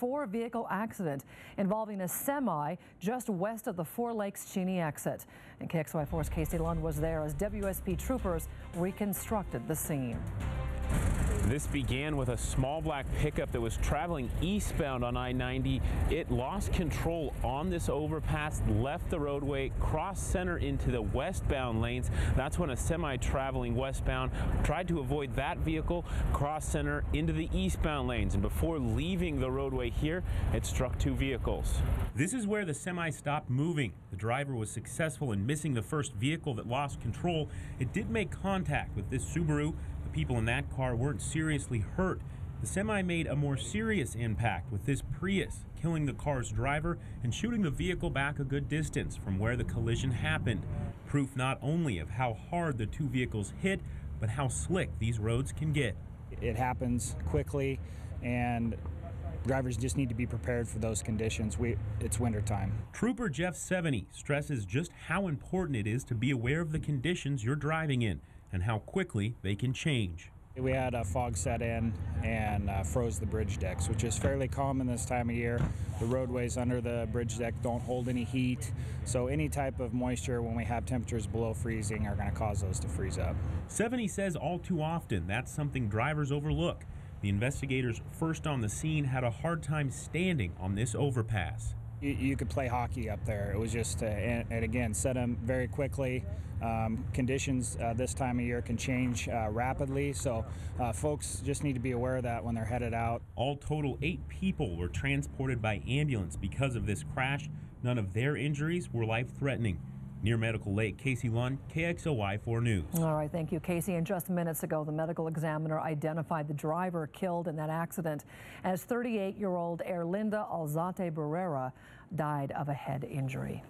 four vehicle accident involving a semi just west of the Four Lakes Cheney exit. And KXLY4's Casey Lund was there as WSP troopers reconstructed the scene. This began with a small black pickup that was traveling eastbound on I-90. It lost control on this overpass, left the roadway, crossed center into the westbound lanes. That's when a semi traveling westbound tried to avoid that vehicle, crossed center into the eastbound lanes. And before leaving the roadway here, it struck two vehicles. This is where the semi stopped moving. The driver was successful in missing the first vehicle that lost control. It did make contact with this Subaru. The people in that car weren't seriously hurt. The semi made a more serious impact with this Prius, killing the car's driver and shooting the vehicle back a good distance from where the collision happened. Proof not only of how hard the two vehicles hit, but how slick these roads can get. It happens quickly, and drivers just need to be prepared for those conditions. We, it's wintertime. Trooper Jeff Sevigney stresses just how important it is to be aware of the conditions you're driving in and how quickly they can change. We had a fog set in and uh, froze the bridge decks, which is fairly common this time of year. The roadways under the bridge deck don't hold any heat, so any type of moisture when we have temperatures below freezing are going to cause those to freeze up. Sevigney says all too often that's something drivers overlook. The investigators first on the scene had a hard time standing on this overpass. You, you could play hockey up there. It was just, uh, and, and, again, set them very quickly. Um, conditions uh, this time of year can change uh, rapidly, so uh, folks just need to be aware of that when they're headed out. All total, eight people were transported by ambulance because of this crash. None of their injuries were life threatening. Near Medical Lake, Casey Lund, KXLY 4 News. All right, thank you, Casey. And just minutes ago, the medical examiner identified the driver killed in that accident as 38-year-old Erlinda Alzate Barrera died of a head injury.